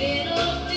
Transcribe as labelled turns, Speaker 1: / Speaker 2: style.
Speaker 1: little